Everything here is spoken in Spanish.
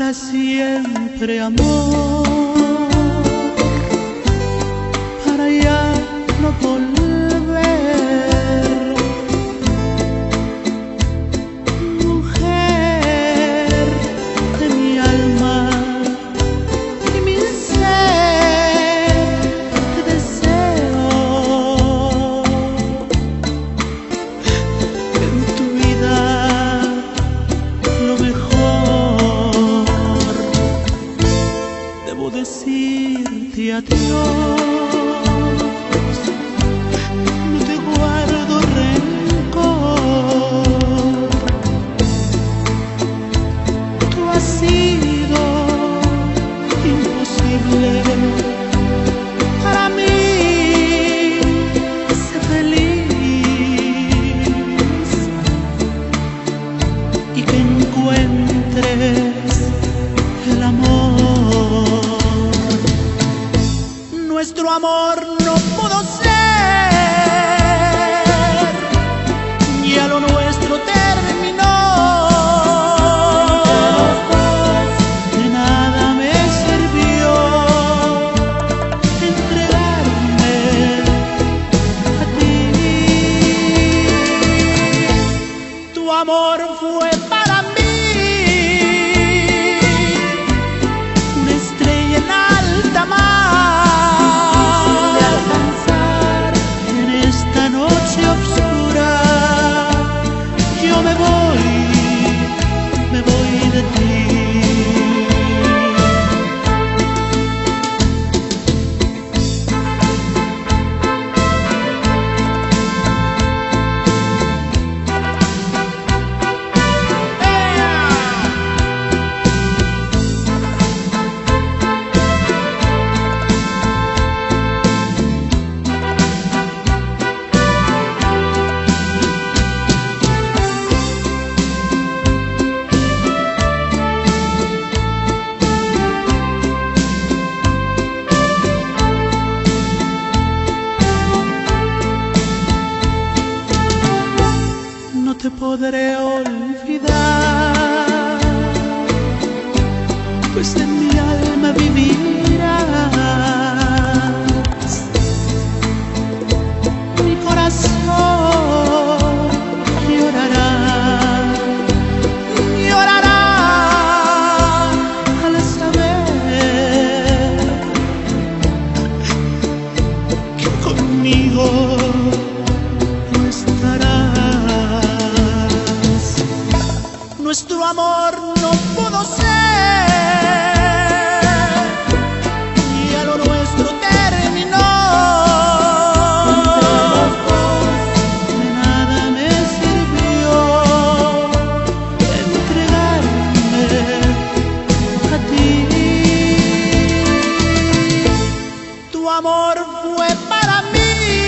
para siempre amor. Nuestro amor no pudo ser, te podré olvidar, pues en mi alma viví fue para mí.